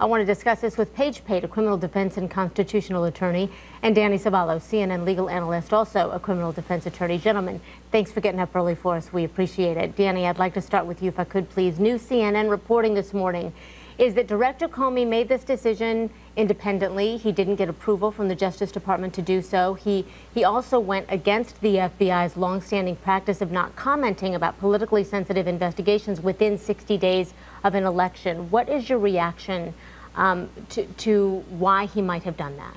I want to discuss this with Page Pate, a criminal defense and constitutional attorney, and Danny Cevallos, CNN legal analyst, also a criminal defense attorney. Gentlemen, thanks for getting up early for us. We appreciate it. Danny, I'd like to start with you, if I could, please. New CNN reporting this morning is that Director Comey made this decision independently. He didn't get approval from the Justice Department to do so. He, he also went against the FBI's longstanding practice of not commenting about politically sensitive investigations within 60 days of an election. What is your reaction um, to, to why he might have done that?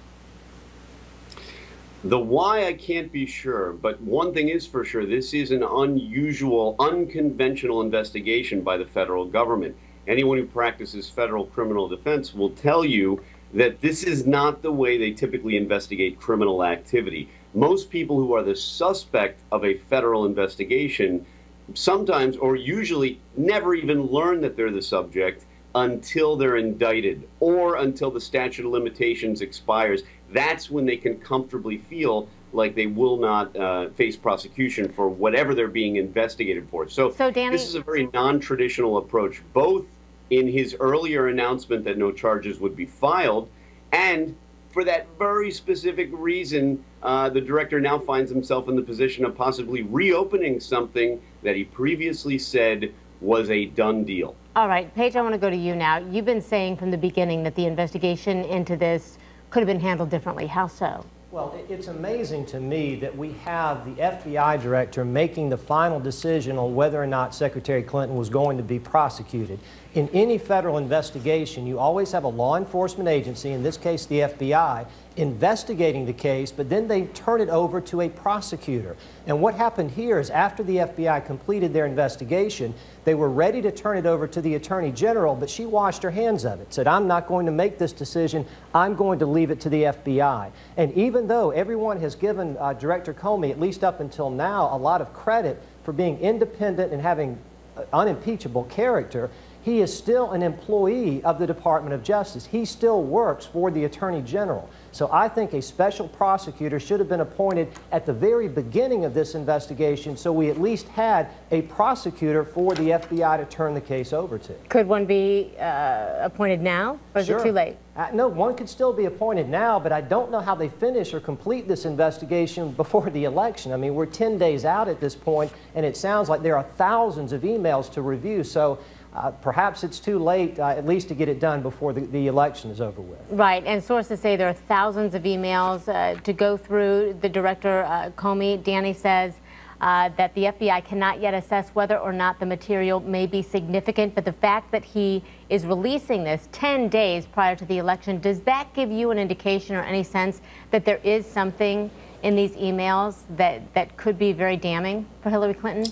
The why I can't be sure, but one thing is for sure this is an unusual, unconventional investigation by the federal government anyone who practices federal criminal defense will tell you that this is not the way they typically investigate criminal activity. Most people who are the suspect of a federal investigation sometimes or usually never even learn that they're the subject until they're indicted or until the statute of limitations expires. That's when they can comfortably feel like they will not uh, face prosecution for whatever they're being investigated for. So, so Danny, this is a very non-traditional approach, both in his earlier announcement that no charges would be filed, and for that very specific reason, uh, the director now finds himself in the position of possibly reopening something that he previously said was a done deal. All right, Page, I want to go to you now. You've been saying from the beginning that the investigation into this could have been handled differently. How so? Well, it's amazing to me that we have the FBI director making the final decision on whether or not Secretary Clinton was going to be prosecuted. In any federal investigation, you always have a law enforcement agency, in this case the FBI, investigating the case, but then they turn it over to a prosecutor. And what happened here is after the FBI completed their investigation, they were ready to turn it over to the Attorney General, but she washed her hands of it, said, I'm not going to make this decision, I'm going to leave it to the FBI. And even though everyone has given uh, Director Comey, at least up until now, a lot of credit for being independent and having uh, unimpeachable character, he is still an employee of the Department of Justice. He still works for the Attorney General. So I think a special prosecutor should have been appointed at the very beginning of this investigation so we at least had a prosecutor for the FBI to turn the case over to. Could one be uh, appointed now, or is sure. it too late? Uh, no, one could still be appointed now, but I don't know how they finish or complete this investigation before the election. I mean, we're 10 days out at this point, and it sounds like there are thousands of emails to review. So uh, perhaps it's too late, uh, at least to get it done before the, the, election is over with. Right, and sources say there are thousands of emails uh, to go through. The director, uh, Comey, Danny says uh, that the FBI cannot yet assess whether or not the material may be significant, but the fact that he is releasing this 10 days prior to the election, does that give you an indication or any sense that there is something in these emails that, that could be very damning for Hillary Clinton?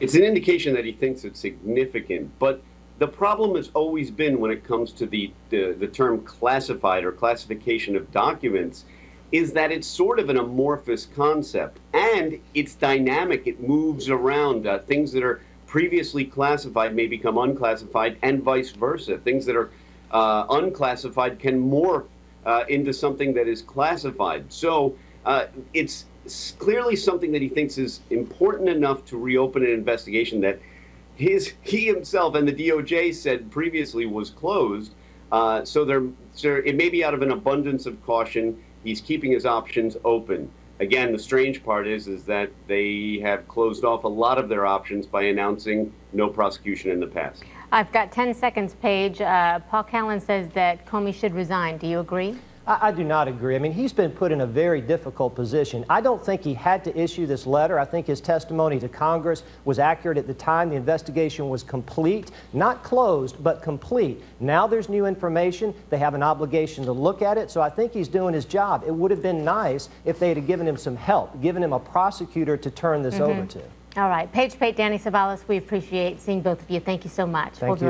It's an indication that he thinks it's significant. But the problem has always been when it comes to the, the, the term classified or classification of documents is that it's sort of an amorphous concept and it's dynamic. It moves around. Uh, things that are previously classified may become unclassified and vice versa. Things that are uh, unclassified can morph uh, into something that is classified. So uh, it's clearly something that he thinks is important enough to reopen an investigation that his he himself and the DOJ said previously was closed. Uh, so there, it may be out of an abundance of caution. He's keeping his options open. Again, the strange part is is that they have closed off a lot of their options by announcing no prosecution in the past. I've got 10 seconds, Page. Uh, Paul Callan says that Comey should resign. Do you agree? I, I, do not agree. I mean, he's been put in a very difficult position. I don't think he had to issue this letter. I think his testimony to Congress was accurate at the time. The investigation was complete, not closed, but complete. Now there's new information. They have an obligation to look at it. So I think he's doing his job. It would have been nice if they had given him some help, given him a prosecutor to turn this mm -hmm. over to. All right. Page Pate, Danny Cevallos, we appreciate seeing both of you. Thank you so much. Thank we'll you.